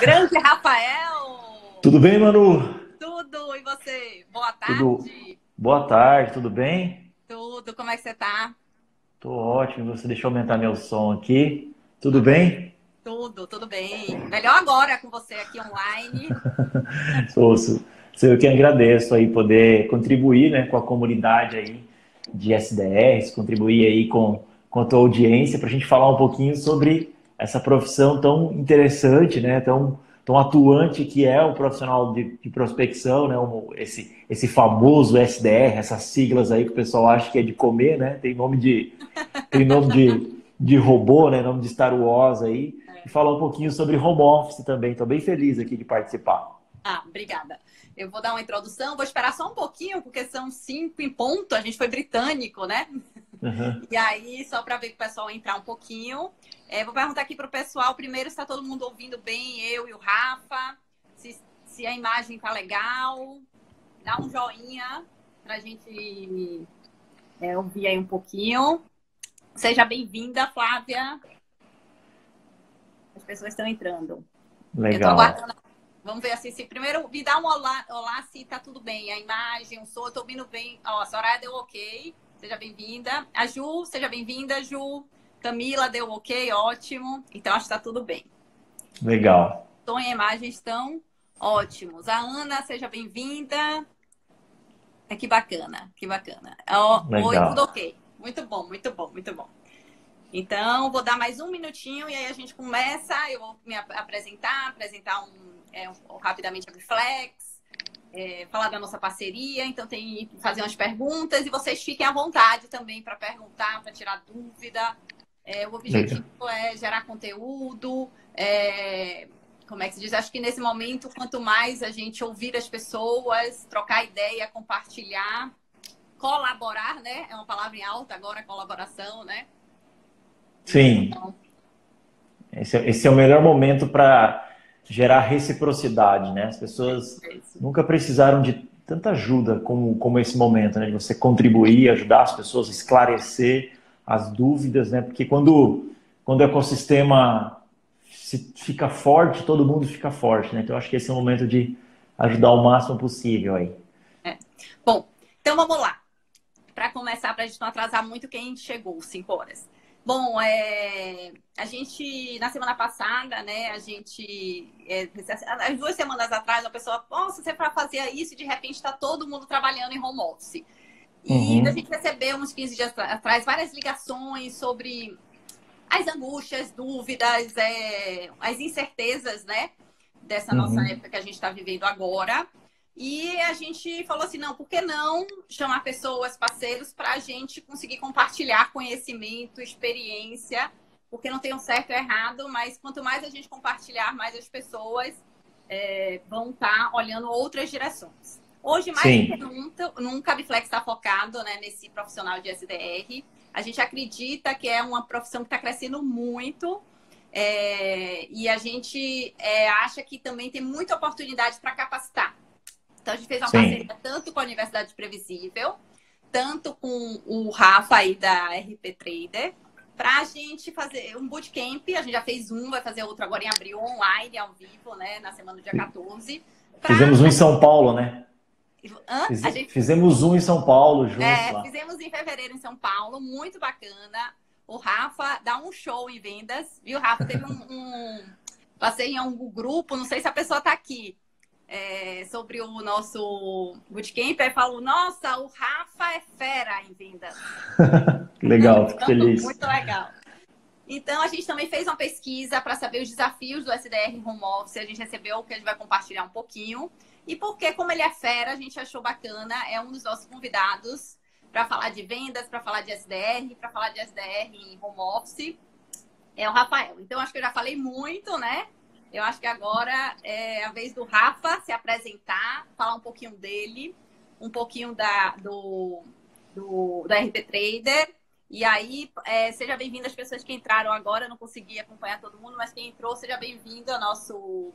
Grande Rafael! Tudo bem, Manu? Tudo, e você? Boa tarde. Tudo... Boa tarde, tudo bem? Tudo, como é que você tá? Tô ótimo, você deixa eu aumentar meu som aqui. Tudo bem? Tudo, tudo bem. Melhor agora com você aqui online. sou eu que agradeço aí poder contribuir né, com a comunidade aí de SDRs, contribuir aí com, com a tua audiência para a gente falar um pouquinho sobre essa profissão tão interessante, né, tão, tão atuante que é o profissional de, de prospecção, né, um, esse, esse famoso SDR, essas siglas aí que o pessoal acha que é de comer, né, tem nome de, tem nome de, de robô, né, nome de Star Wars aí, e falar um pouquinho sobre home office também. Estou bem feliz aqui de participar. Ah, obrigada. Eu vou dar uma introdução, vou esperar só um pouquinho, porque são cinco em ponto, a gente foi britânico, né? Uhum. E aí, só para ver que o pessoal entrar um pouquinho. É, vou perguntar aqui para o pessoal primeiro se está todo mundo ouvindo bem, eu e o Rafa, se, se a imagem tá legal. Dá um joinha para a gente é, ouvir aí um pouquinho. Seja bem-vinda, Flávia. As pessoas estão entrando. Legal. Vamos ver assim, se primeiro me dá um olá, olá se tá tudo bem. A imagem, o som, eu tô ouvindo bem. Ó, a Soraya deu ok. Seja bem-vinda. A Ju, seja bem-vinda, Ju. Camila deu ok, ótimo. Então acho que está tudo bem. Legal. Tom e a imagem estão ótimos. A Ana, seja bem-vinda. É que bacana, que bacana. Ó, oi, tudo ok. Muito bom, muito bom, muito bom. Então, vou dar mais um minutinho e aí a gente começa. Eu vou me apresentar, apresentar um, é, um rapidamente a Reflex, é, falar da nossa parceria. Então, tem que fazer umas perguntas e vocês fiquem à vontade também para perguntar, para tirar dúvida. É, o objetivo Legal. é gerar conteúdo. É, como é que se diz? Acho que nesse momento, quanto mais a gente ouvir as pessoas, trocar ideia, compartilhar, colaborar, né? É uma palavra em alta agora, colaboração, né? Sim. Então, esse, é, esse é o melhor momento para gerar reciprocidade, né? As pessoas é nunca precisaram de tanta ajuda como, como esse momento, né? De você contribuir, ajudar as pessoas a esclarecer as dúvidas, né? Porque quando, quando o ecossistema fica forte, todo mundo fica forte, né? Então, acho que esse é o momento de ajudar o máximo possível aí. É. Bom, então vamos lá. Para começar, para a gente não atrasar muito quem chegou, 5 horas. Bom, é, a gente, na semana passada, né, a gente, é, as duas semanas atrás, a pessoa, nossa, você para fazer isso de repente está todo mundo trabalhando em home office. E uhum. a gente recebeu uns 15 dias atrás várias ligações sobre as angústias, dúvidas, é, as incertezas, né? Dessa uhum. nossa época que a gente está vivendo agora. E a gente falou assim: não, por que não chamar pessoas, parceiros, para a gente conseguir compartilhar conhecimento, experiência? Porque não tem um certo ou errado, mas quanto mais a gente compartilhar, mais as pessoas é, vão estar tá olhando outras direções. Hoje, mais do que nunca, nunca a Biflex está focado né, nesse profissional de SDR. A gente acredita que é uma profissão que está crescendo muito é, e a gente é, acha que também tem muita oportunidade para capacitar. Então, a gente fez uma Sim. parceria tanto com a Universidade Previsível, tanto com o Rafa aí da RP Trader, para a gente fazer um bootcamp. A gente já fez um, vai fazer outro agora em abril, online, ao vivo, né, na semana do dia 14. Pra... Fizemos um em São Paulo, né? Gente... Fizemos um em São Paulo juntos. É, lá. fizemos em fevereiro em São Paulo, muito bacana. O Rafa dá um show em vendas, viu, Rafa? Teve um. um... Passei em um grupo, não sei se a pessoa está aqui, é, sobre o nosso bootcamp. Aí falo, nossa, o Rafa é fera em vendas. legal, fico feliz. Muito legal. Então, a gente também fez uma pesquisa para saber os desafios do SDR home office. A gente recebeu o que a gente vai compartilhar um pouquinho. E porque, como ele é fera, a gente achou bacana, é um dos nossos convidados para falar de vendas, para falar de SDR, para falar de SDR em home office, é o Rafael. Então, acho que eu já falei muito, né? Eu acho que agora é a vez do Rafa se apresentar, falar um pouquinho dele, um pouquinho da, do, do, do RP Trader. E aí, é, seja bem-vindo as pessoas que entraram agora. Eu não consegui acompanhar todo mundo, mas quem entrou, seja bem-vindo ao nosso,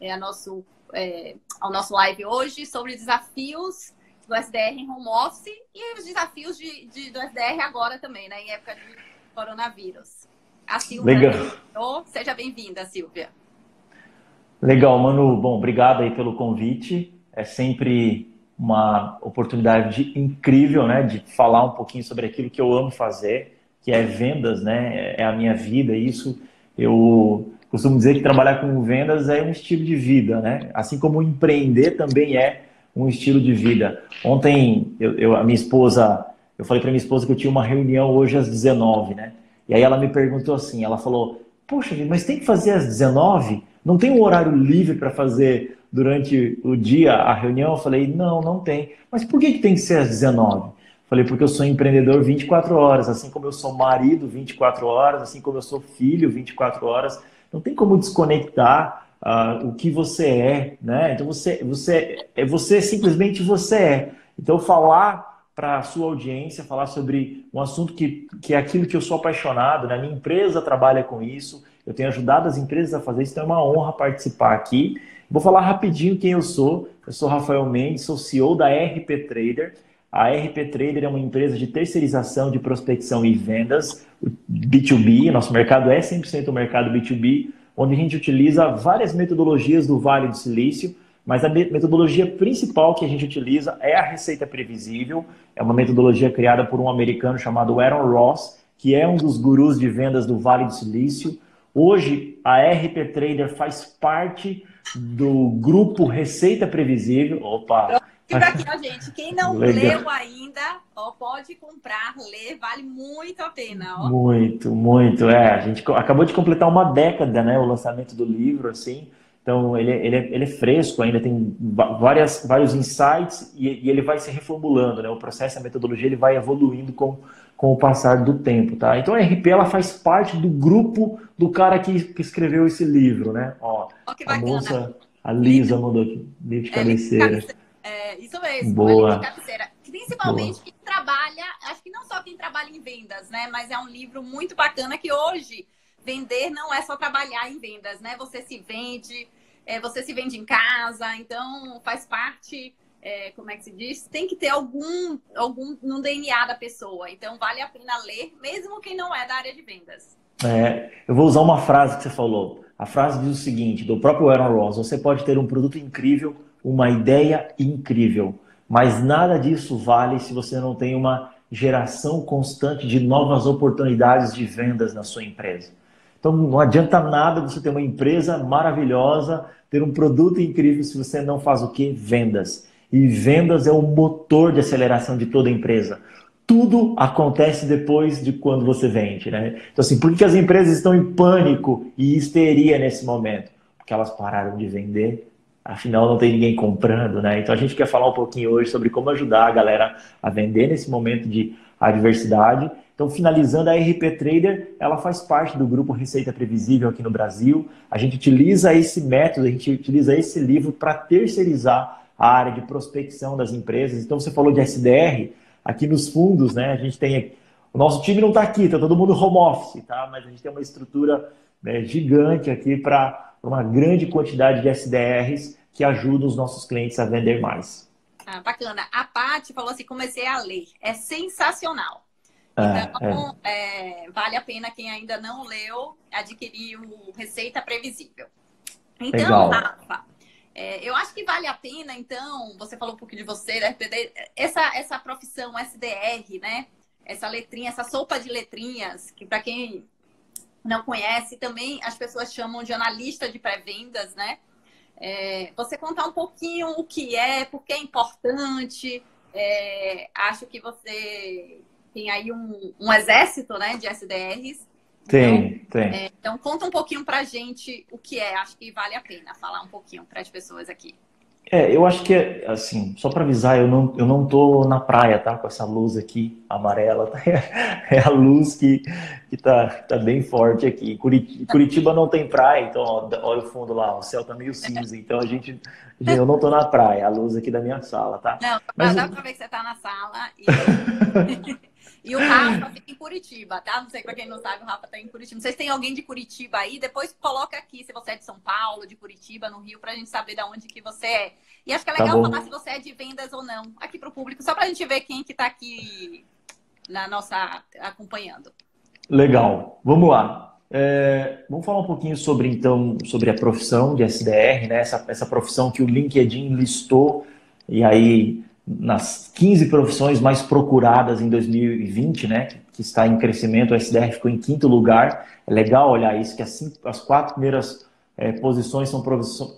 é, nosso é, ao nosso live hoje sobre desafios do SDR em home office e os desafios de, de, do SDR agora também, né, em época de coronavírus. A Silvia, Legal. seja bem-vinda, Silvia. Legal, Manu. Bom, obrigado aí pelo convite. É sempre uma oportunidade incrível, né, de falar um pouquinho sobre aquilo que eu amo fazer, que é vendas, né? É a minha vida. Isso eu costumo dizer que trabalhar com vendas é um estilo de vida, né? Assim como empreender também é um estilo de vida. Ontem eu, eu a minha esposa, eu falei para minha esposa que eu tinha uma reunião hoje às 19, né? E aí ela me perguntou assim, ela falou: "Poxa, mas tem que fazer às 19? Não tem um horário livre para fazer durante o dia a reunião?" Eu falei: "Não, não tem. Mas por que, que tem que ser às 19?" Falei, porque eu sou empreendedor 24 horas, assim como eu sou marido 24 horas, assim como eu sou filho 24 horas. Não tem como desconectar uh, o que você é, né? Então você, você, é você simplesmente você é. Então falar para a sua audiência, falar sobre um assunto que, que é aquilo que eu sou apaixonado, né? Minha empresa trabalha com isso, eu tenho ajudado as empresas a fazer isso, então é uma honra participar aqui. Vou falar rapidinho quem eu sou. Eu sou Rafael Mendes, sou CEO da RP Trader. A RP Trader é uma empresa de terceirização de prospecção e vendas, B2B. Nosso mercado é 100% o mercado B2B, onde a gente utiliza várias metodologias do Vale do Silício, mas a metodologia principal que a gente utiliza é a receita previsível. É uma metodologia criada por um americano chamado Aaron Ross, que é um dos gurus de vendas do Vale do Silício. Hoje, a RP Trader faz parte do grupo Receita Previsível. Opa! Fica aqui, ó, gente. Quem não Legal. leu ainda, ó, pode comprar, ler, vale muito a pena, ó. Muito, muito. É, a gente acabou de completar uma década, né, o lançamento do livro, assim. Então, ele, ele, é, ele é fresco ainda, tem várias, vários insights e, e, ele vai se reformulando, né? O processo, a metodologia, ele vai evoluindo com, com o passar do tempo, tá? Então, a RP, ela faz parte do grupo do cara que, que escreveu esse livro, né? Ó, bacana. a moça, a Lisa mandou aqui, livro de é, cabeceira. É, isso mesmo, Boa. de cabeceira. Principalmente Boa. quem trabalha, acho que não só quem trabalha em vendas, né? Mas é um livro muito bacana que hoje vender não é só trabalhar em vendas, né? Você se vende, é, você se vende em casa, então faz parte, é, como é que se diz? Tem que ter algum, algum no DNA da pessoa. Então vale a pena ler, mesmo quem não é da área de vendas. É, eu vou usar uma frase que você falou. A frase diz o seguinte, do próprio Aaron Ross: você pode ter um produto incrível uma ideia incrível, mas nada disso vale se você não tem uma geração constante de novas oportunidades de vendas na sua empresa. Então não adianta nada você ter uma empresa maravilhosa, ter um produto incrível se você não faz o que? Vendas. E vendas é o motor de aceleração de toda empresa. Tudo acontece depois de quando você vende, né? Então assim, por que as empresas estão em pânico e histeria nesse momento? Porque elas pararam de vender afinal não tem ninguém comprando, né? Então a gente quer falar um pouquinho hoje sobre como ajudar a galera a vender nesse momento de adversidade. Então, finalizando, a RP Trader, ela faz parte do grupo Receita Previsível aqui no Brasil. A gente utiliza esse método, a gente utiliza esse livro para terceirizar a área de prospecção das empresas. Então, você falou de SDR, aqui nos fundos, né? A gente tem. O nosso time não está aqui, está todo mundo home office, tá? Mas a gente tem uma estrutura né, gigante aqui para uma grande quantidade de SDRs que ajudam os nossos clientes a vender mais. Ah, bacana. A Paty falou assim: comecei a ler. É sensacional. É, então, é. É, vale a pena quem ainda não leu adquirir o Receita Previsível. Então, Legal. Rafa, é, eu acho que vale a pena, então, você falou um pouquinho de você, né? essa, essa profissão SDR, né? Essa letrinha, essa sopa de letrinhas, que para quem não conhece, também as pessoas chamam de analista de pré-vendas, né? É, você contar um pouquinho o que é, por que é importante. É, acho que você tem aí um, um exército né, de SDRs. Tem, então, tem. É, então, conta um pouquinho pra gente o que é. Acho que vale a pena falar um pouquinho para as pessoas aqui. É, eu acho que, assim, só para avisar, eu não, eu não tô na praia, tá? Com essa luz aqui amarela. Tá? É a luz que, que tá, tá bem forte aqui. Curitiba não tem praia, então, ó, olha o fundo lá, o céu tá meio cinza. Então, a gente, eu não tô na praia, a luz aqui da minha sala, tá? Não, Mas, dá para ver que você tá na sala e... E o Rafa fica em Curitiba, tá? Não sei pra quem não sabe, o Rafa tá em Curitiba. Vocês têm alguém de Curitiba aí? Depois coloca aqui se você é de São Paulo, de Curitiba, no Rio, pra gente saber de onde que você é. E acho que é tá legal tá falar se você é de vendas ou não, aqui pro público, só pra gente ver quem que tá aqui na nossa acompanhando. Legal. Vamos lá. É, vamos falar um pouquinho sobre então sobre a profissão de SDR, né? Essa, essa profissão que o LinkedIn listou e aí nas 15 profissões mais procuradas em 2020, né? Que está em crescimento, o SDR ficou em quinto lugar. É legal olhar isso, que as, as quatro primeiras é, posições são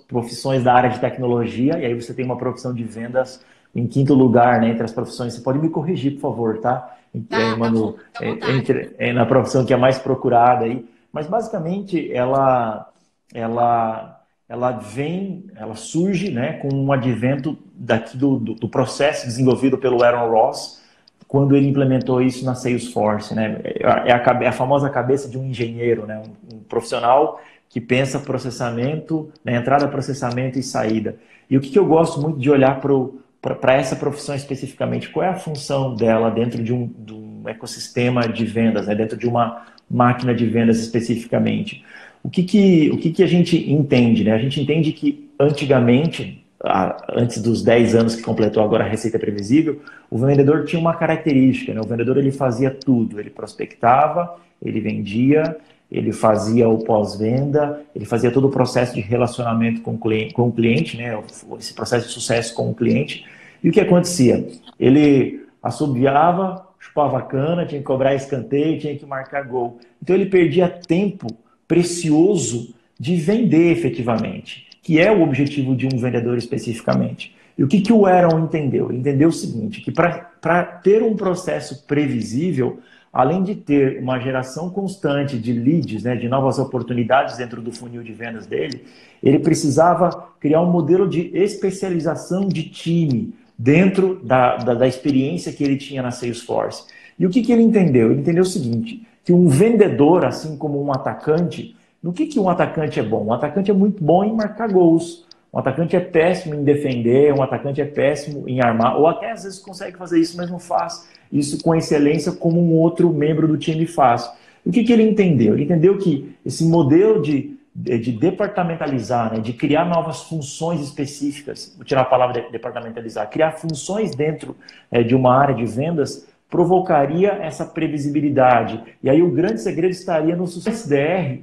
profissões da área de tecnologia, e aí você tem uma profissão de vendas em quinto lugar, né, entre as profissões. Você pode me corrigir, por favor, tá? tá é, Manu, tá é, entre, é, na profissão que é mais procurada aí. Mas basicamente ela, ela, ela vem, ela surge, né, com um advento daqui do, do, do processo desenvolvido pelo Aaron Ross, quando ele implementou isso na Salesforce, né? É a, é a famosa cabeça de um engenheiro, né? Um, um profissional que pensa processamento, né? entrada, processamento e saída. E o que, que eu gosto muito de olhar para essa profissão especificamente? Qual é a função dela dentro de um, de um ecossistema de vendas, né? dentro de uma máquina de vendas especificamente? O que, que, o que, que a gente entende? Né? A gente entende que antigamente antes dos 10 anos que completou agora a receita previsível, o vendedor tinha uma característica, né? o vendedor ele fazia tudo, ele prospectava, ele vendia, ele fazia o pós-venda, ele fazia todo o processo de relacionamento com o cliente, com o cliente né? esse processo de sucesso com o cliente, e o que acontecia? Ele assobiava, chupava cana, tinha que cobrar escanteio, tinha que marcar gol. Então ele perdia tempo precioso de vender efetivamente que é o objetivo de um vendedor especificamente. E o que, que o Aaron entendeu? Ele entendeu o seguinte, que para ter um processo previsível, além de ter uma geração constante de leads, né, de novas oportunidades dentro do funil de vendas dele, ele precisava criar um modelo de especialização de time dentro da, da, da experiência que ele tinha na Salesforce. E o que, que ele entendeu? Ele entendeu o seguinte, que um vendedor, assim como um atacante, no que, que um atacante é bom? Um atacante é muito bom em marcar gols. Um atacante é péssimo em defender, um atacante é péssimo em armar, ou até às vezes consegue fazer isso, mas não faz isso com excelência como um outro membro do time faz. O que, que ele entendeu? Ele entendeu que esse modelo de, de departamentalizar, né, de criar novas funções específicas, vou tirar a palavra de departamentalizar, criar funções dentro é, de uma área de vendas, provocaria essa previsibilidade. E aí o grande segredo estaria no sucesso DR,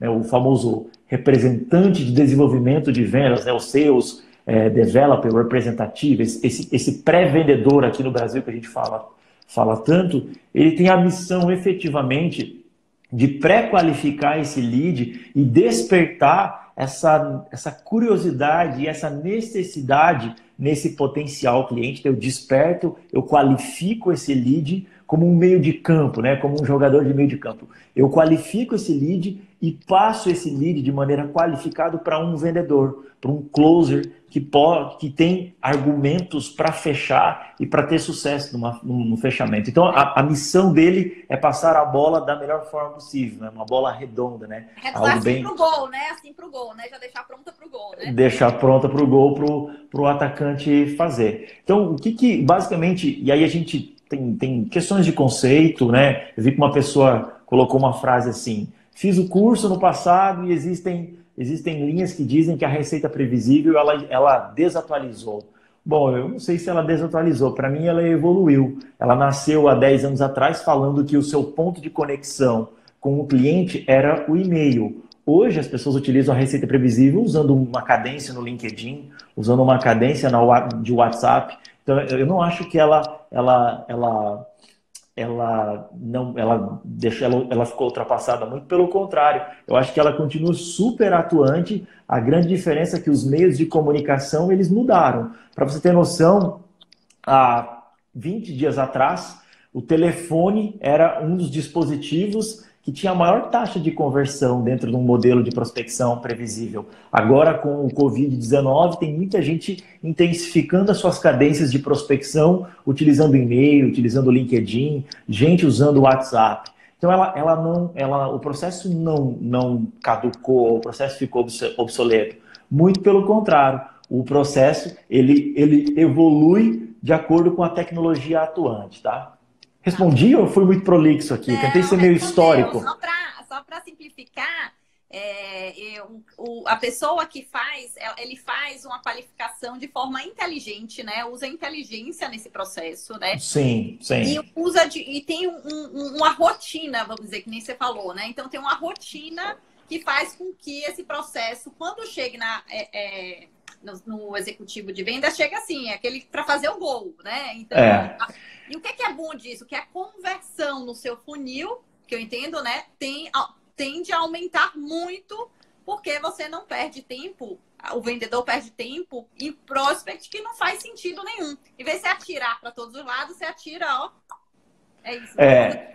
né, o famoso representante de desenvolvimento de vendas, né, o sales é, developer representativo, esse, esse pré-vendedor aqui no Brasil que a gente fala, fala tanto, ele tem a missão efetivamente de pré-qualificar esse lead e despertar essa, essa curiosidade e essa necessidade nesse potencial cliente. Eu desperto, eu qualifico esse lead como um meio de campo, né? como um jogador de meio de campo. Eu qualifico esse lead e passo esse lead de maneira qualificada para um vendedor, para um closer que, pode, que tem argumentos para fechar e para ter sucesso numa, no fechamento. Então, a, a, missão dele é passar a bola da melhor forma possível, né? uma bola redonda, né? É Algo assim bem... pro gol, né? Assim pro gol, né? Já deixar pronta pro gol, né? Deixar pronta pro gol pro, pro atacante fazer. Então, o que que, basicamente, e aí a gente tem, tem questões de conceito, né? Eu vi que uma pessoa colocou uma frase assim, Fiz o curso no passado e existem, existem linhas que dizem que a receita previsível ela, ela desatualizou. Bom, eu não sei se ela desatualizou. Para mim, ela evoluiu. Ela nasceu há 10 anos atrás falando que o seu ponto de conexão com o cliente era o e-mail. Hoje, as pessoas utilizam a receita previsível usando uma cadência no LinkedIn, usando uma cadência de WhatsApp. Então, eu não acho que ela, ela, ela ela não ela deixou ela, ela ficou ultrapassada muito pelo contrário. Eu acho que ela continua super atuante. A grande diferença é que os meios de comunicação eles mudaram. Para você ter noção há 20 dias atrás o telefone era um dos dispositivos que tinha a maior taxa de conversão dentro de um modelo de prospecção previsível. Agora, com o Covid-19, tem muita gente intensificando as suas cadências de prospecção, utilizando e-mail, utilizando LinkedIn, gente usando WhatsApp. Então, ela, ela não, ela, o processo não, não caducou, o processo ficou obsoleto. Muito pelo contrário, o processo ele, ele evolui de acordo com a tecnologia atuante, tá? Respondi ou fui muito prolixo aqui? Não, Tentei ser meio histórico. Só para simplificar, é, eu, o, a pessoa que faz, ele faz uma qualificação de forma inteligente, né? Usa inteligência nesse processo, né? Sim, sim. E, usa de, e tem um, um, uma rotina, vamos dizer, que nem você falou, né? Então tem uma rotina que faz com que esse processo, quando chegue na, é, é, no, no, executivo de venda, chega assim, é aquele para fazer o gol, né? Então, é. a, e o que é, que é bom disso? Que a conversão no seu funil, que eu entendo, né? Tem tende a aumentar muito, porque você não perde tempo, o vendedor perde tempo em prospect que não faz sentido nenhum. Em vez de você atirar para todos os lados, você atira, ó. É isso. É.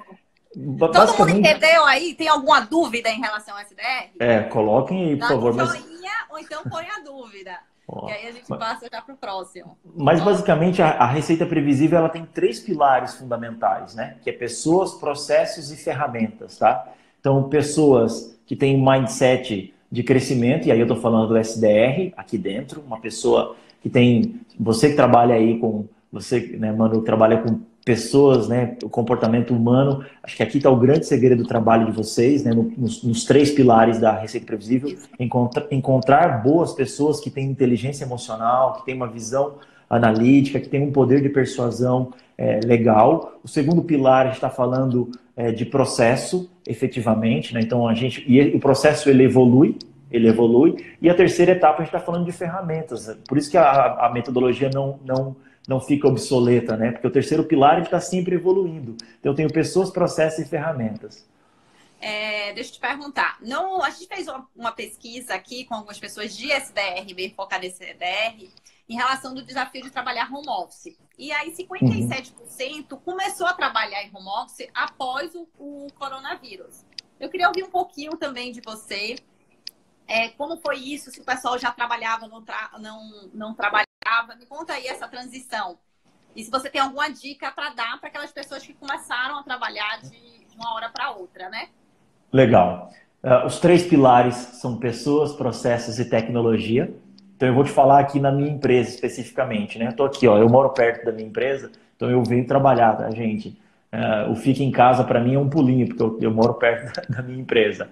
Todo mundo entendeu aí? Tem alguma dúvida em relação ao SDR? É, coloquem aí, por favor. Um joinha mas... ou então põe a dúvida. E aí a gente mas... passa já para o próximo. Mas basicamente a, a, receita previsível ela tem três pilares fundamentais, né? Que é pessoas, processos e ferramentas, tá? Então, pessoas que têm um mindset de crescimento, e aí eu estou falando do SDR aqui dentro, uma pessoa que tem. Você que trabalha aí com. Você, né, mano, trabalha com pessoas, né, o comportamento humano. Acho que aqui está o grande segredo do trabalho de vocês, né, nos, nos três pilares da receita previsível. Encontra, encontrar boas pessoas que têm inteligência emocional, que têm uma visão analítica, que têm um poder de persuasão é, legal. O segundo pilar, a gente está falando é, de processo, efetivamente, né? Então a gente e o processo ele evolui, ele evolui. E a terceira etapa a gente está falando de ferramentas. Por isso que a, a metodologia não, não não fica obsoleta, né? Porque o terceiro pilar está sempre evoluindo. Então eu tenho pessoas, processos e ferramentas. É, deixa eu te perguntar. Não, a gente fez uma, uma, pesquisa aqui com algumas pessoas de SDR, bem focada em SDR, em relação do desafio de trabalhar home office. E aí 57% uhum. começou a trabalhar em home office após o, o, coronavírus. Eu queria ouvir um pouquinho também de você. É, como foi isso? Se o pessoal já trabalhava, não, tra não, não trabalhava? Me conta aí essa transição. E se você tem alguma dica para dar para aquelas pessoas que começaram a trabalhar de, uma hora para outra, né? Legal. Uh, os três pilares são pessoas, processos e tecnologia. Então eu vou te falar aqui na minha empresa especificamente, né? Eu tô aqui, ó, eu moro perto da minha empresa, então eu venho trabalhar, tá, gente? Uh, o fica em casa para mim é um pulinho, porque eu, eu moro perto da minha empresa.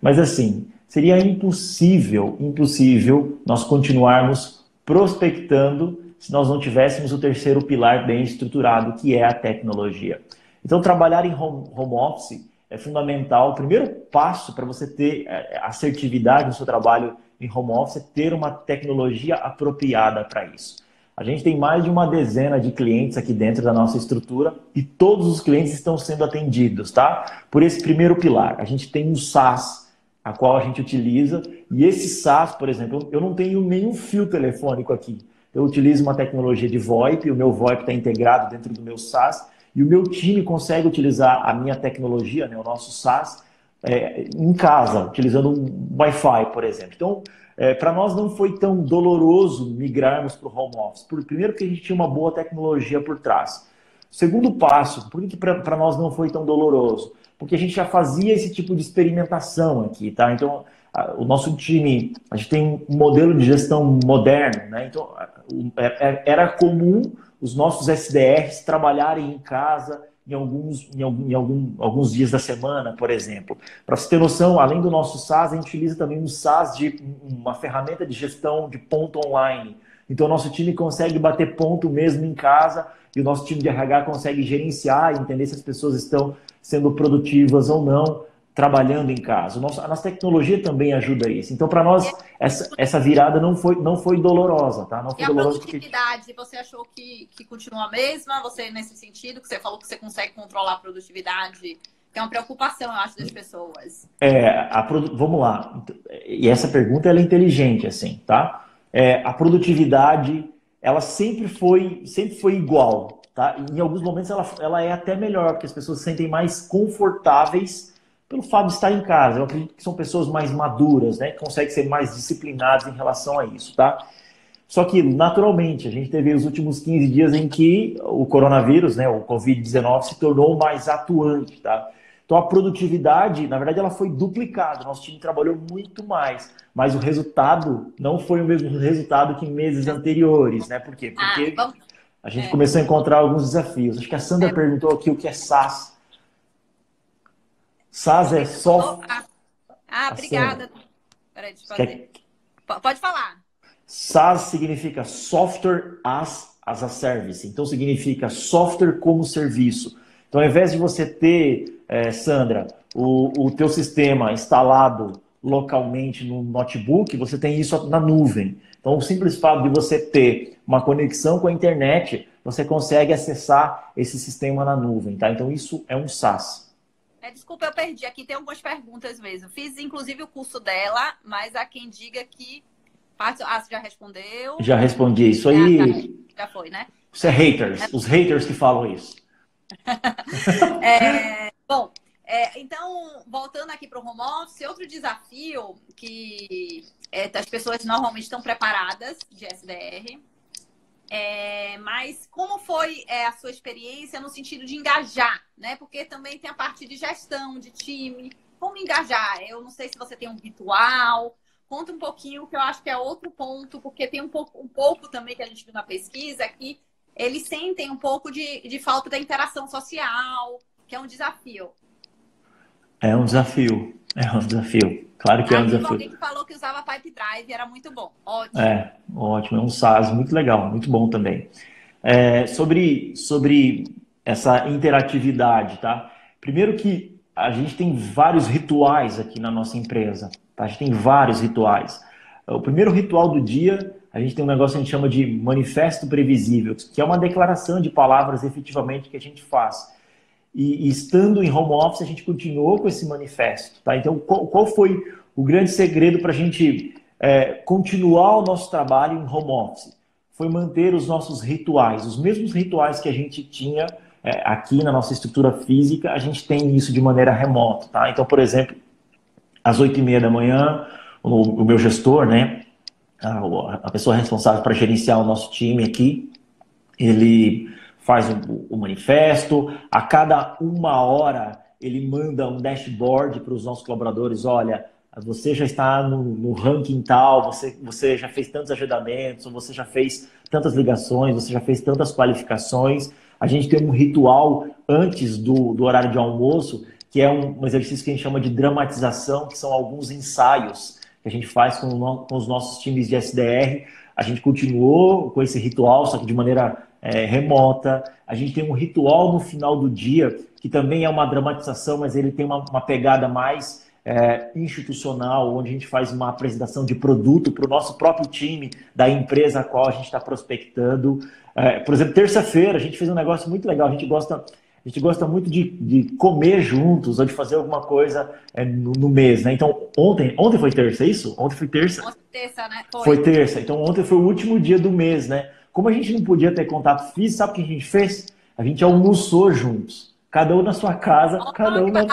Mas assim, seria impossível, impossível nós continuarmos prospectando se nós não tivéssemos o terceiro pilar bem estruturado, que é a tecnologia. Então, trabalhar em home, home office é fundamental. O primeiro passo para você ter é, assertividade no seu trabalho em home office é ter uma tecnologia apropriada para isso. A gente tem mais de uma dezena de clientes aqui dentro da nossa estrutura e todos os clientes estão sendo atendidos, tá? Por esse primeiro pilar. A gente tem um SaaS, a qual a gente utiliza, e esse SaaS, por exemplo, eu não tenho nenhum fio telefônico aqui. Eu utilizo uma tecnologia de VoIP, o meu VoIP está integrado dentro do meu SaaS, e o meu time consegue utilizar a minha tecnologia, né, o nosso SaaS, é, em casa, utilizando um Wi-Fi, por exemplo. Então, é, para nós não foi tão doloroso migrarmos para o home office. Por, primeiro, que a gente tinha uma boa tecnologia por trás. Segundo passo, por que para nós não foi tão doloroso? Porque a gente já fazia esse tipo de experimentação aqui, tá? Então, a, o nosso time, a gente tem um modelo de gestão moderno, né? Então, é, é, era comum os nossos SDRs trabalharem em casa em alguns, em algum, em algum, alguns dias da semana, por exemplo. Para você ter noção, além do nosso SaaS, a gente utiliza também um SaaS de uma ferramenta de gestão de ponto online. Então, o nosso time consegue bater ponto mesmo em casa e o nosso time de RH consegue gerenciar e entender se as pessoas estão sendo produtivas ou não trabalhando em casa. a nossa tecnologia também ajuda isso. Então, para nós, essa, essa virada não foi, não foi dolorosa, tá? Não foi e dolorosa a produtividade, porque... você achou que, que continua a mesma? Você, nesse sentido, que você falou que você consegue controlar a produtividade, que é uma preocupação, eu acho, das pessoas. É, a, vamos lá. E essa pergunta, é inteligente, assim, tá? É, a produtividade, ela sempre foi, sempre foi igual, tá? Em alguns momentos, ela, ela é até melhor, porque as pessoas se sentem mais confortáveis pelo fato de estar em casa. Eu acredito que são pessoas mais maduras, né? Que conseguem ser mais disciplinadas em relação a isso, tá? Só que, naturalmente, a gente teve os últimos 15 dias em que o coronavírus, né, o Covid-19, se tornou mais atuante, tá? Então, a produtividade, na verdade, ela foi duplicada. Nosso time trabalhou muito mais, mas o resultado não foi o mesmo resultado que em meses anteriores, né? Por quê? Ah, Porque a gente começou a encontrar alguns desafios. Acho que a Sandra é. perguntou aqui o que é SaaS. SaaS é software. Ah, obrigada. Peraí, deixa eu fazer. Quer... Pode falar. SaaS significa Software as, as a Service. Então, significa software como serviço. Então, ao invés de você ter, é, Sandra, o, o teu sistema instalado localmente no notebook, você tem isso na nuvem. Então, o simples fato de você ter uma conexão com a internet, você consegue acessar esse sistema na nuvem, tá? Então, isso é um SaaS. É, desculpa, eu perdi. Aqui tem algumas perguntas mesmo. Fiz, inclusive, o curso dela, mas há quem diga que... Ah, você já respondeu? Já respondi. Isso aí... Já foi, né? Isso é haters. Os haters que falam isso. é, bom, é, então, voltando aqui para o home office, outro desafio que é, as pessoas normalmente estão preparadas de SDR, é, mas como foi é, a sua experiência no sentido de engajar, né? Porque também tem a parte de gestão, de time, como engajar? Eu não sei se você tem um ritual, conta um pouquinho, que eu acho que é outro ponto, porque tem um pouco, um pouco também que a gente viu na pesquisa que eles sentem um pouco de, de falta da interação social, que é um desafio. É um desafio. É um desafio. Claro que é um desafio. Alguém que falou que usava Pipe Drive era muito bom. Ótimo. É, ótimo. É um SaaS muito legal, muito bom também. É, sobre, sobre essa interatividade, tá? Primeiro que a gente tem vários rituais aqui na nossa empresa. Tá? A gente tem vários rituais. O primeiro ritual do dia, a gente tem um negócio que a gente chama de manifesto previsível, que é uma declaração de palavras efetivamente que a gente faz. E, e, estando em home office, a gente continuou com esse manifesto. Tá? Então, qual, qual foi o grande segredo para a gente é, continuar o nosso trabalho em home office? Foi manter os nossos rituais, os mesmos rituais que a gente tinha é, aqui na nossa estrutura física, a gente tem isso de maneira remota. Tá? Então, por exemplo, às oito e meia da manhã, o, o meu gestor, né, a, a pessoa responsável para gerenciar o nosso time aqui, ele faz o, o manifesto, a cada uma hora ele manda um dashboard para os nossos colaboradores, olha, você já está no, no, ranking tal, você, você já fez tantos agendamentos, você já fez tantas ligações, você já fez tantas qualificações. A gente tem um ritual antes do, do horário de almoço, que é um, um, exercício que a gente chama de dramatização, que são alguns ensaios que a gente faz com, com os nossos times de SDR. A gente continuou com esse ritual, só que de maneira é, remota. A gente tem um ritual no final do dia, que também é uma dramatização, mas ele tem uma, uma pegada mais é, institucional, onde a gente faz uma apresentação de produto para o nosso próprio time, da empresa a qual a gente está prospectando. É, por exemplo, terça-feira a gente fez um negócio muito legal. A gente gosta, a gente gosta muito de, de comer juntos ou de fazer alguma coisa é, no, no, mês, né? Então, ontem, ontem foi terça, é isso? Ontem foi terça? Ontem terça, né? Foi. foi terça. Então, ontem foi o último dia do mês, né? Como a gente não podia ter contato físico, sabe o que a gente fez? A gente almoçou juntos. Cada um na sua casa, oh, cada um na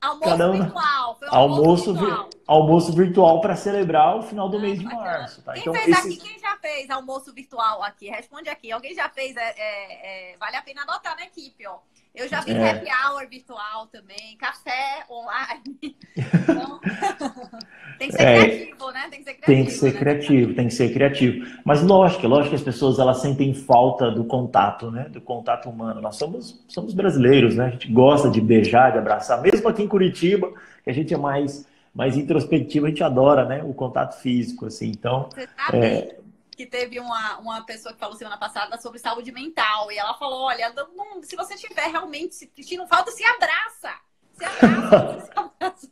Almoço cada um virtual. Foi almoço, virtual. almoço virtual para celebrar o final do mês de março. Tá? Quem então, fez esse... aqui? Quem já fez almoço virtual aqui? Responde aqui. Alguém já fez? É, é, é... Vale a pena anotar na equipe, ó. Eu já fiz é. happy hour virtual também, café online. Então, tem que ser é, criativo, né? Tem que ser criativo. Tem que ser né? criativo, tem que ser criativo. Mas lógico, lógico que as pessoas elas sentem falta do contato, né? Do contato humano. Nós somos, somos brasileiros, né? A gente gosta de beijar, de abraçar. Mesmo aqui em Curitiba, que a gente é mais, mais introspectivo, a gente adora, né? O contato físico, assim. Então, Você sabe? É, que teve uma, uma pessoa que falou semana passada sobre saúde mental. E ela falou: olha, não, se você tiver realmente sentindo falta, se abraça. Se abraça, se abraça.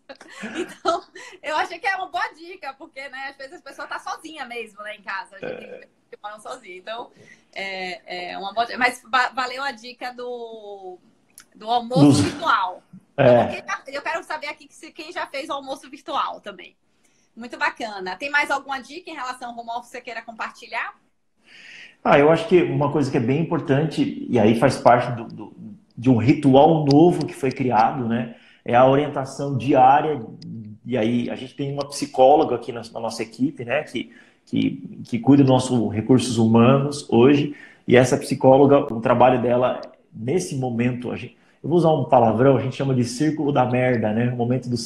Então, eu achei que é uma boa dica, porque, né, às vezes a pessoa tá sozinha mesmo, né, em casa. A gente é... moram sozinha. Então, é, é uma boa dica. Mas valeu a dica do, do almoço virtual. É. Eu quero saber aqui quem já fez o almoço virtual também. Muito bacana. Tem mais alguma dica em relação ao home office que você queira compartilhar? Ah, eu acho que uma coisa que é bem importante, e aí faz parte do, do, de um ritual novo que foi criado, né? É a orientação diária. E aí a gente tem uma psicóloga aqui na, na nossa equipe, né? Que, que, que cuida dos nossos recursos humanos hoje. E essa psicóloga, o trabalho dela, nesse momento, a gente, eu vou usar um palavrão, a gente chama de círculo da merda, né? O momento do,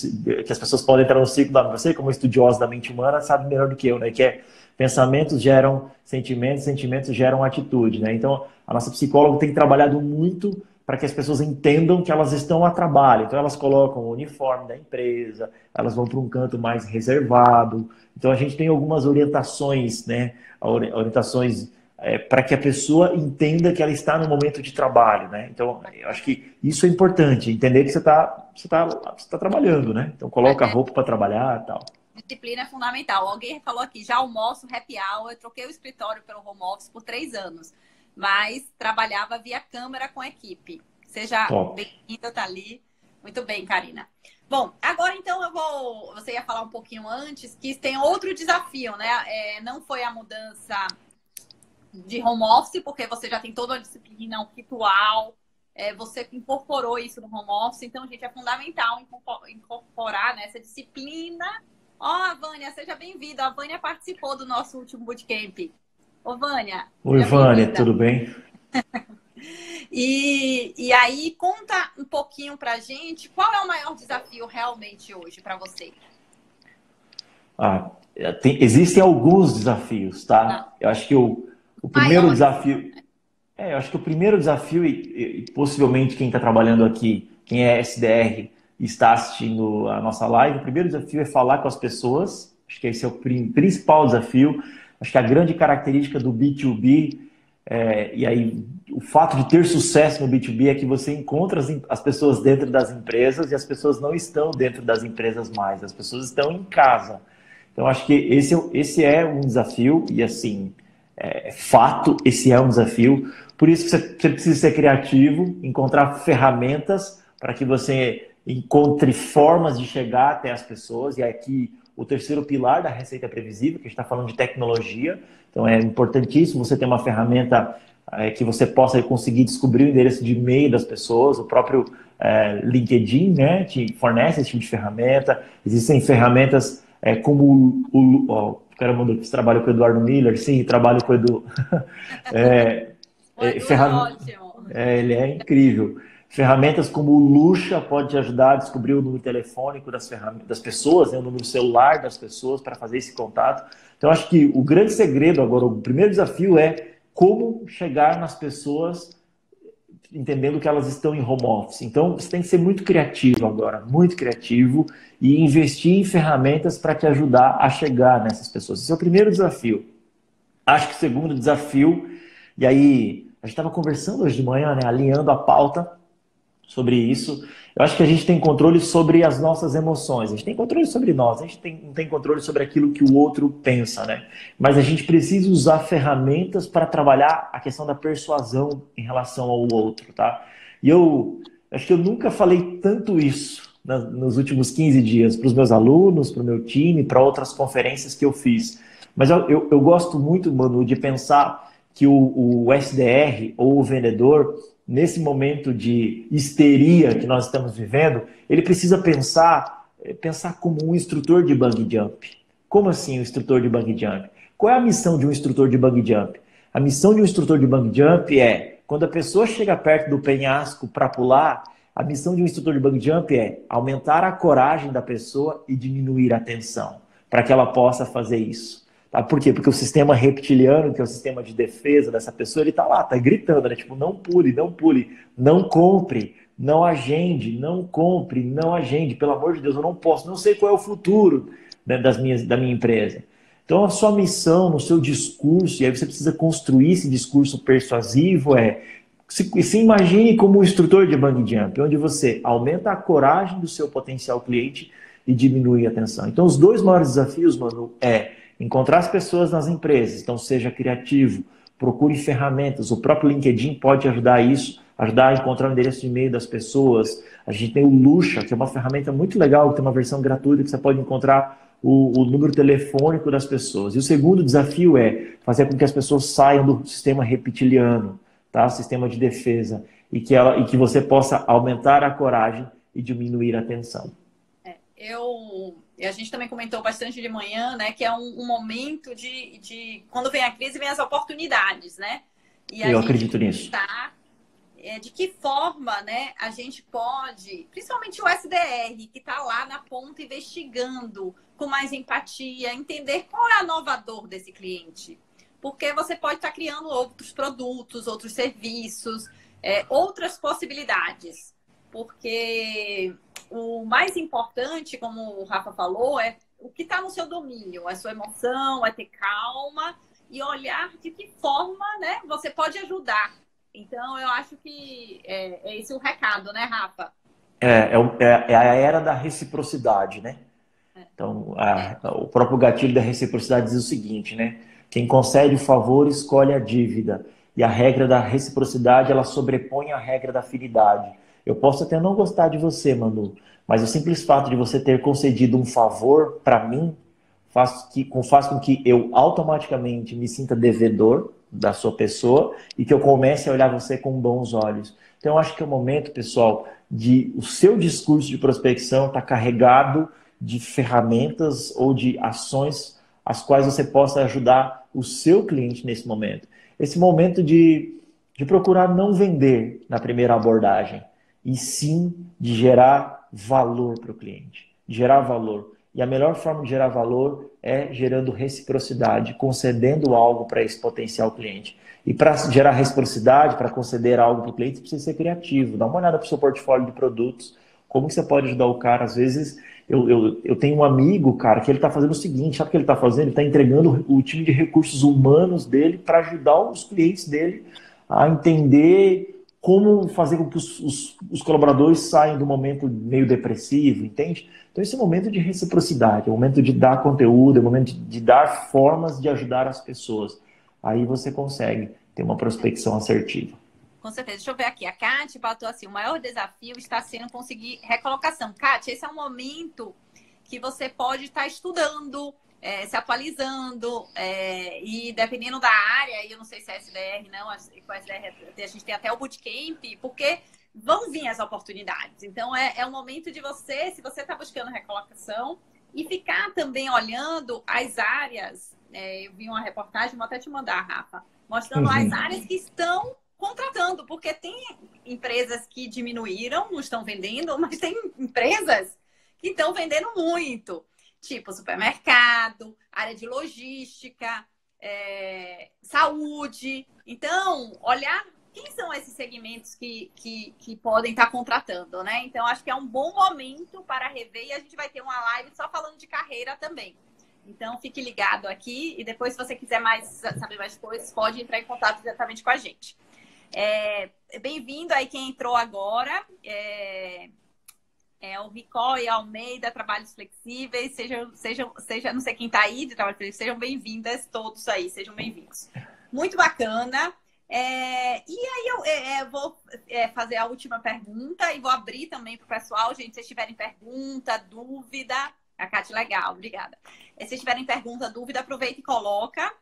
que as pessoas podem entrar no círculo da Você, como estudiosa da mente humana, sabe melhor do que eu, né? Que é pensamentos geram sentimentos, sentimentos geram atitude, né? Então, a nossa psicóloga tem trabalhado muito para que as pessoas entendam que elas estão a trabalho. Então, elas colocam o uniforme da empresa, elas vão para um canto mais reservado. Então, a gente tem algumas orientações, né? Orientações é, para que a pessoa entenda que ela está no momento de trabalho, né? Então, eu acho que isso é importante, entender que você está você tá, você tá trabalhando, né? Então, coloca a roupa para trabalhar e tal. Disciplina é fundamental. Alguém falou aqui, já almoço happy hour, eu troquei o escritório pelo home office por três anos, mas trabalhava via câmera com a equipe. Seja bem-vinda, tá ali. Muito bem, Karina. Bom, agora então eu vou. Você ia falar um pouquinho antes que tem outro desafio, né? É, não foi a mudança de home office, porque você já tem toda a disciplina, um ritual, é, você incorporou isso no home office, então, gente, é fundamental incorporar nessa né, disciplina. Ó, oh, Vânia, seja bem-vinda. A Vânia participou do nosso último bootcamp. Ô, Vânia. Oi, Vânia, tudo bem? e, e aí, conta um pouquinho pra gente qual é o maior desafio realmente hoje para você. Ah, tem, existem alguns desafios, tá? tá? Eu acho que o, o primeiro Maior. desafio. É, eu acho que o primeiro desafio, e, e possivelmente quem está trabalhando aqui, quem é SDR e está assistindo a nossa live, o primeiro desafio é falar com as pessoas. Acho que esse é o principal desafio. Acho que a grande característica do B2B, é, e aí o fato de ter sucesso no B2B é que você encontra as, as pessoas dentro das empresas e as pessoas não estão dentro das empresas mais, as pessoas estão em casa. Então, acho que esse, é esse é um desafio, e assim, é, é fato, esse é um desafio. Por isso você, você precisa ser criativo, encontrar ferramentas para que você encontre formas de chegar até as pessoas. E aqui o terceiro pilar da receita previsível, que a gente está falando de tecnologia. Então é importantíssimo você ter uma ferramenta é, que você possa conseguir descobrir o endereço de e-mail das pessoas. O próprio é, LinkedIn né, te fornece esse tipo de ferramenta. Existem ferramentas é, como o, o, cara mandou que você trabalha com o Eduardo Miller, sim, trabalho com o Edu. é, é, ferram... é, ele é incrível. Ferramentas como o Luxa pode te ajudar a descobrir o número telefônico das, ferramentas, das pessoas, né, o número celular das pessoas para fazer esse contato. Então, acho que o grande segredo agora, o primeiro desafio é como chegar nas pessoas entendendo que elas estão em home office. Então, você tem que ser muito criativo agora, muito criativo e investir em ferramentas para te ajudar a chegar nessas pessoas. Esse é o primeiro desafio. Acho que o segundo desafio, e aí a gente estava conversando hoje de manhã, né, alinhando a pauta sobre isso. Eu acho que a gente tem controle sobre as nossas emoções, a gente tem controle sobre nós, a gente tem, não tem controle sobre aquilo que o outro pensa, né? Mas a gente precisa usar ferramentas para trabalhar a questão da persuasão em relação ao outro, tá? E eu acho que eu nunca falei tanto isso nos últimos 15 dias para os meus alunos, para o meu time, para outras conferências que eu fiz. Mas eu, eu, eu gosto muito, Manu, de pensar que o, o SDR ou o vendedor nesse momento de histeria que nós estamos vivendo, ele precisa pensar, eh, pensar como um instrutor de bungee jump. Como assim um instrutor de bungee jump? Qual é a missão de um instrutor de bungee jump? A missão de um instrutor de bungee jump é, quando a pessoa chega perto do penhasco para pular, a missão de um instrutor de bungee jump é aumentar a coragem da pessoa e diminuir a tensão, para que ela possa fazer isso. Tá? Por quê? Porque o sistema reptiliano, que é o sistema de defesa dessa pessoa, ele está lá, está gritando, né? Tipo, não pule, não pule, não compre, não agende, não compre, não agende. Pelo amor de Deus, eu não posso, não sei qual é o futuro né, das minhas, da minha empresa. Então, a sua missão no seu discurso, e aí você precisa construir esse discurso persuasivo, é se, se imagine como um instrutor de bang jump, onde você aumenta a coragem do seu potencial cliente e diminui a tensão. Então, os dois maiores desafios, mano, é Encontrar as pessoas nas empresas, então seja criativo, procure ferramentas. O próprio LinkedIn pode ajudar isso, ajudar a encontrar o endereço de e-mail das pessoas. A gente tem o Luxa, que é uma ferramenta muito legal, tem uma versão gratuita que você pode encontrar o, o, número telefônico das pessoas. E o segundo desafio é fazer com que as pessoas saiam do sistema reptiliano, tá? sistema de defesa, e que, ela, e que você possa aumentar a coragem e diminuir a tensão. Eu e a gente também comentou bastante de manhã, né? Que é um, um momento de, de, Quando vem a crise, vem as oportunidades, né? E Eu acredito nisso. Tá, é, de que forma né, a gente pode, principalmente o SDR, que está lá na ponta investigando com mais empatia, entender qual é a nova dor desse cliente. Porque você pode estar tá criando outros produtos, outros serviços, é, outras possibilidades. Porque o mais importante, como o Rafa falou, é o que está no seu domínio, a sua emoção, é ter calma e olhar de que forma né, você pode ajudar. Então, eu acho que é, é esse o recado, né, Rafa? É, é, é a era da reciprocidade, né? Então, a, o próprio gatilho da reciprocidade diz o seguinte, né? Quem concede o favor escolhe a dívida. E a regra da reciprocidade, ela sobrepõe a regra da afinidade. Eu posso até não gostar de você, Manu, mas o simples fato de você ter concedido um favor para mim faz, que, faz com que eu automaticamente me sinta devedor da sua pessoa e que eu comece a olhar você com bons olhos. Então, eu acho que é o momento, pessoal, de o seu discurso de prospecção estar tá carregado de ferramentas ou de ações as quais você possa ajudar o seu cliente nesse momento. Esse momento de, de procurar não vender na primeira abordagem, e sim de gerar valor para o cliente. Gerar valor. E a melhor forma de gerar valor é gerando reciprocidade, concedendo algo para esse potencial cliente. E para gerar reciprocidade, para conceder algo para o cliente, você precisa ser criativo. Dá uma olhada para o seu portfólio de produtos. Como você pode ajudar o cara? Às vezes, eu, eu, eu tenho um amigo, cara, que ele está fazendo o seguinte: sabe o que ele está fazendo? Ele está entregando o time de recursos humanos dele para ajudar os clientes dele a entender como fazer com que os, os, os, colaboradores saiam do momento meio depressivo, entende? Então, esse é o momento de reciprocidade, é o momento de dar conteúdo, é o momento de, de dar formas de ajudar as pessoas. Aí você consegue ter uma prospecção assertiva. Com certeza. Deixa eu ver aqui. A Kátia botou assim: o maior desafio está sendo conseguir recolocação. Kátia, esse é um momento que você pode estar estudando, é, se atualizando, é, e dependendo da área, eu não sei se é SDR, não, com a SDR a gente tem até o bootcamp, porque vão vir as oportunidades. Então, é, é o momento de você, se você está buscando recolocação, e ficar também olhando as áreas. É, eu vi uma reportagem, vou até te mandar, Rafa, mostrando uhum. as áreas que estão contratando, porque tem empresas que diminuíram, não estão vendendo, mas tem empresas que estão vendendo muito, tipo supermercado, área de logística, é, saúde. Então, olhar quem são esses segmentos que, que, que podem estar contratando, né? Então, acho que é um bom momento para rever e a gente vai ter uma live só falando de carreira também. Então, fique ligado aqui e depois, se você quiser mais saber mais coisas, pode entrar em contato diretamente com a gente. É, Bem-vindo aí quem entrou agora. É, é o Ricó e Almeida, Trabalhos Flexíveis. Sejam, sejam, seja, não sei quem está aí de Trabalhos Flexíveis, sejam bem-vindas todos aí, sejam bem-vindos. Muito bacana. É, e aí eu é, é vou é, fazer a última pergunta e vou abrir também para o pessoal, gente, se vocês tiverem pergunta, dúvida. A Cátia, legal, obrigada. Se vocês tiverem pergunta, dúvida, aproveita e coloca.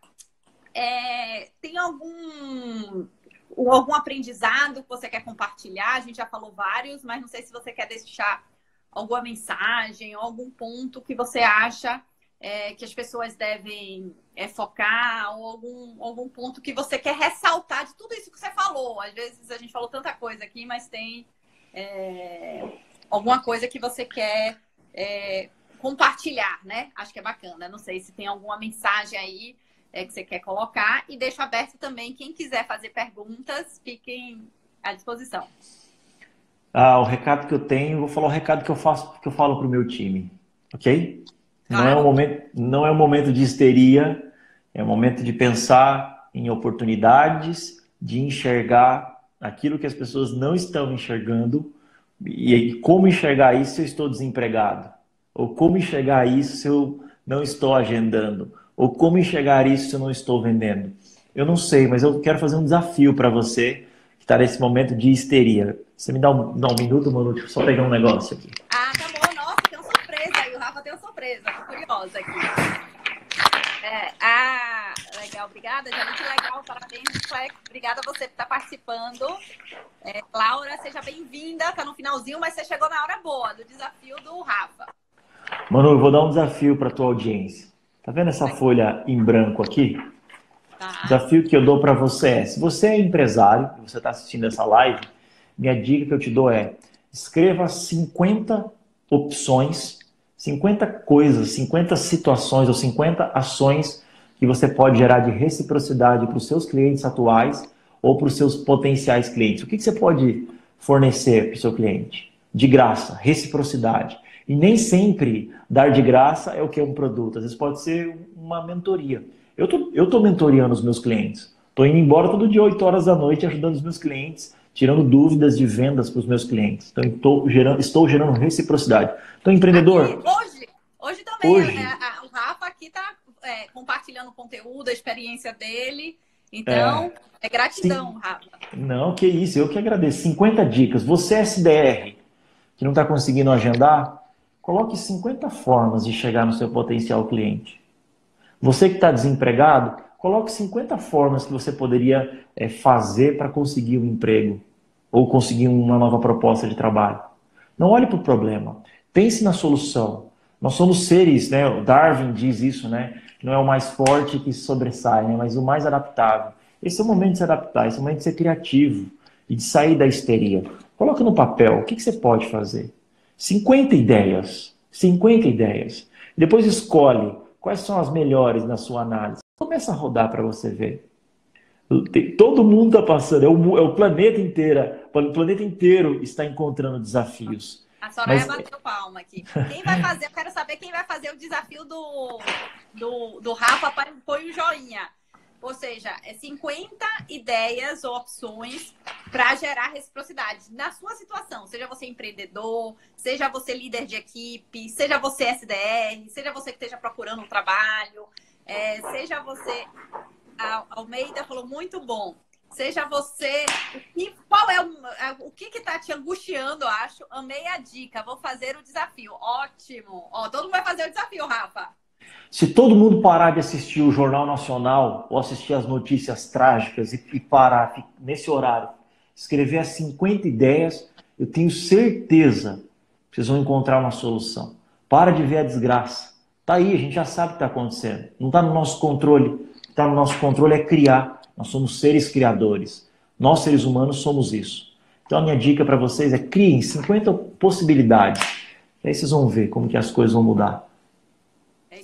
É, tem algum algum aprendizado que você quer compartilhar? A gente já falou vários, mas não sei se você quer deixar alguma mensagem algum ponto que você acha é, que as pessoas devem é, focar ou algum, algum ponto que você quer ressaltar de tudo isso que você falou. Às vezes a gente falou tanta coisa aqui, mas tem é, alguma coisa que você quer é, compartilhar, né? Acho que é bacana. Não sei se tem alguma mensagem aí é, que você quer colocar e deixo aberto também quem quiser fazer perguntas, fiquem à disposição. Ah, o recado que eu tenho, vou falar o recado que eu faço, que eu falo para o meu time, ok? Não é um momento, não é um momento de histeria, é um momento de pensar em oportunidades, de enxergar aquilo que as pessoas não estão enxergando e como enxergar isso se eu estou desempregado, ou como enxergar isso se eu não estou agendando, ou como enxergar isso se eu não estou vendendo? Eu não sei, mas eu quero fazer um desafio para você que está nesse momento de histeria. Você me dá um, dá um minuto, Manu? Deixa eu só pegar um negócio aqui. Ah, tá bom. Nossa, tem uma surpresa aí. O Rafa tem uma surpresa. Tô curiosa aqui. É, ah, legal. Obrigada, gente. Legal. Parabéns, Flex. Obrigada a você por estar participando. É, Laura, seja bem-vinda. Tá no finalzinho, mas você chegou na hora boa do desafio do Rafa. Manu, eu vou dar um desafio para tua audiência. Tá vendo essa folha em branco aqui? Tá. O desafio que eu dou para você é: se você é empresário você está assistindo essa live, minha dica que eu te dou é: escreva 50 opções, 50 coisas, 50 situações ou 50 ações que você pode gerar de reciprocidade para os seus clientes atuais ou para os seus potenciais clientes? O que, que você pode fornecer para o seu cliente? De graça, reciprocidade. E nem sempre dar de graça é o que é um produto. Às vezes pode ser uma mentoria. Eu tô, eu tô mentoriando os meus clientes. Estou indo embora todo dia 8 horas da noite ajudando os meus clientes, tirando dúvidas de vendas para os meus clientes. Então, gerando, estou gerando reciprocidade. Então, empreendedor. Aqui, hoje, hoje também, hoje. Né, a, o Rafa aqui está é, compartilhando conteúdo, a experiência dele. Então, é, é gratidão, Sim. Rafa. Não, que isso, eu que agradeço. 50 dicas. Você é SDR, que não está conseguindo agendar, Coloque 50 formas de chegar no seu potencial cliente. Você que está desempregado, coloque 50 formas que você poderia é, fazer para conseguir um emprego ou conseguir uma nova proposta de trabalho. Não olhe para o problema, pense na solução. Nós somos seres, né? O Darwin diz isso, né? Não é o mais forte que sobressai, né? mas o mais adaptável. Esse é o momento de se adaptar, esse é o momento de ser criativo e de sair da histeria. Coloque no papel o que, que você pode fazer. 50 ideias. 50 ideias. Depois escolhe quais são as melhores na sua análise. Começa a rodar para você ver. Todo mundo está passando, é o, é o, planeta inteiro, o planeta inteiro está encontrando desafios. A Soraya Mas... bateu palma aqui. Quem vai fazer? Eu quero saber quem vai fazer o desafio do, do, do Rafa. Põe o joinha. Ou seja, é 50 ideias ou opções para gerar reciprocidade na sua situação. Seja você empreendedor, seja você líder de equipe, seja você SDR, seja você que esteja procurando um trabalho, é, seja você. A Almeida falou muito bom. Seja você. E qual é o, é, o que está te angustiando, eu acho? Amei a dica. Vou fazer o desafio. Ótimo. Ó, todo mundo vai fazer o desafio, Rafa. Se todo mundo parar de assistir o Jornal Nacional ou assistir as notícias trágicas e, parar nesse horário, escrever as 50 ideias, eu tenho certeza que vocês vão encontrar uma solução. Para de ver a desgraça. Tá aí, a gente já sabe o que está acontecendo. Não está no nosso controle. O que está no nosso controle é criar. Nós somos seres criadores. Nós, seres humanos, somos isso. Então a minha dica para vocês é criem 50 possibilidades. E aí vocês vão ver como que as coisas vão mudar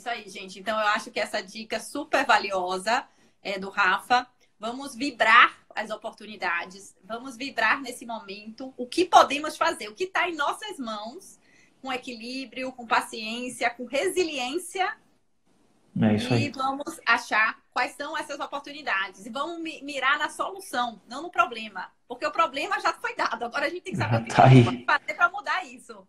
isso aí, gente. Então, eu acho que essa dica super valiosa é do Rafa. Vamos vibrar as oportunidades, vamos vibrar nesse momento o que podemos fazer, o que está em nossas mãos, com equilíbrio, com paciência, com resiliência. É isso aí. E vamos achar quais são essas oportunidades. E vamos mirar na solução, não no problema. Porque o problema já foi dado. Agora a gente tem que saber já o que tá pode fazer para mudar isso.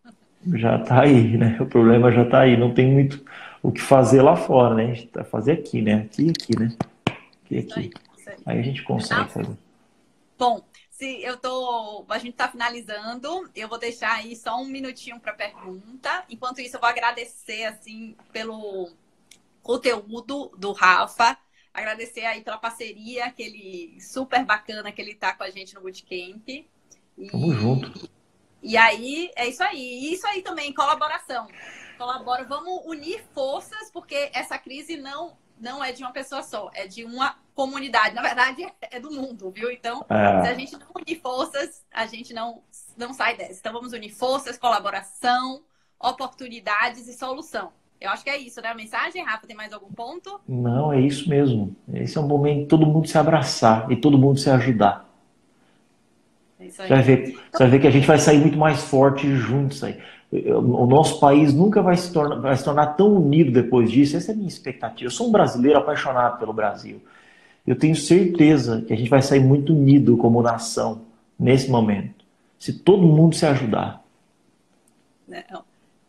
Já está aí, né? O problema já está aí. Não tem muito o que fazer lá fora, né? A gente tá fazer aqui, né? Aqui e aqui, né? Aqui e aqui. Isso aí, isso aí. aí, a gente consegue fazer. Bom, se eu tô, a gente está finalizando, eu vou deixar aí só um minutinho para pergunta. Enquanto isso, eu vou agradecer assim pelo conteúdo do Rafa, agradecer aí pela parceria, aquele super bacana que ele tá com a gente no bootcamp. E, Tamo junto. E aí é isso aí. E isso aí também colaboração colabora, vamos unir forças, porque essa crise não, não é de uma pessoa só, é de uma comunidade. Na verdade, é do mundo, viu? Então, é. se a gente não unir forças, a gente não, não sai dessa. Então, vamos unir forças, colaboração, oportunidades e solução. Eu acho que é isso, né? A mensagem, Rafa, tem mais algum ponto? Não, é isso mesmo. Esse é um momento de todo mundo se abraçar e todo mundo se ajudar. É você, vai ver, você vai ver que a gente vai sair muito mais forte juntos aí o nosso país nunca vai se, tornar, vai se tornar tão unido depois disso. Essa é a minha expectativa. Eu sou um brasileiro apaixonado pelo Brasil. Eu tenho certeza que a gente vai sair muito unido como nação nesse momento, se todo mundo se ajudar.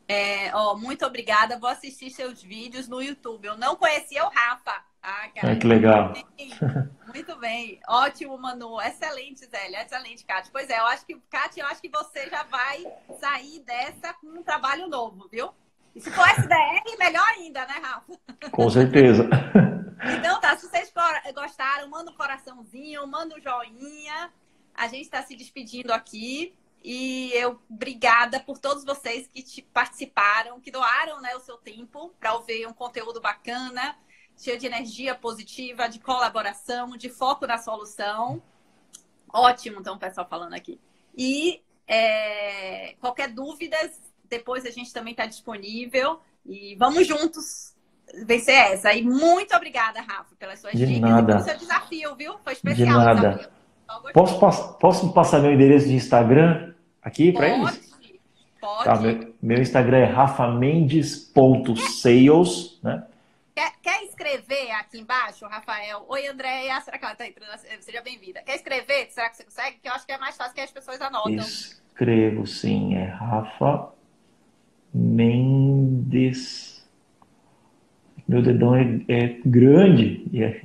É, ó, muito obrigada. Vou assistir seus vídeos no YouTube. Eu não conhecia o Rafa. Ah, cara. É, que legal. Muito bem. Ótimo, Manu. Excelente, Zélia. Excelente, Kátia. Pois é, eu acho que, Kátia, eu acho que você já vai sair dessa com um trabalho novo, viu? E se for SDR, melhor ainda, né, Rafa? Com certeza. Então tá, se vocês gostaram, manda um coraçãozinho, manda um joinha. A gente está se despedindo aqui. E eu, obrigada por todos vocês que te participaram, que doaram né, o seu tempo para ouvir um conteúdo bacana cheio de energia positiva, de colaboração, de foco na solução. Ótimo, então, o pessoal falando aqui. E é, qualquer dúvida, depois a gente também está disponível. E vamos juntos vencer essa. E muito obrigada, Rafa, pelas suas de dicas nada. e pelo seu desafio, viu? Foi especial de nada. Posso, posso passar meu endereço de Instagram aqui para eles? Pode. Tá, meu, meu Instagram é rafamendes.sales, né? Quer, quer, escrever aqui embaixo, Rafael? Oi, Andréia. Será que ela está entrando? Seja bem-vinda. Quer escrever? Será que você consegue? Que eu acho que é mais fácil que as pessoas anotam. Escrevo, sim. É Rafa Mendes. Meu dedão é, é grande e é,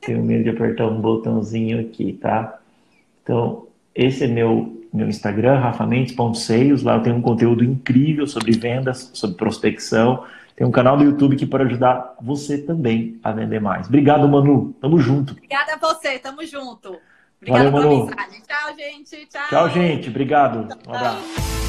tenho medo de apertar um botãozinho aqui, tá? Então, esse é meu meu Instagram, rafamendes.seios. Lá eu tenho um conteúdo incrível sobre vendas, sobre prospecção. Tem um canal do YouTube que pode ajudar você também a vender mais. Obrigado, Manu. Tamo junto. Obrigada a você. Tamo junto. Obrigada Valeu, pela Manu. mensagem. Tchau, gente. Tchau. Tchau, gente. Obrigado. Um abraço.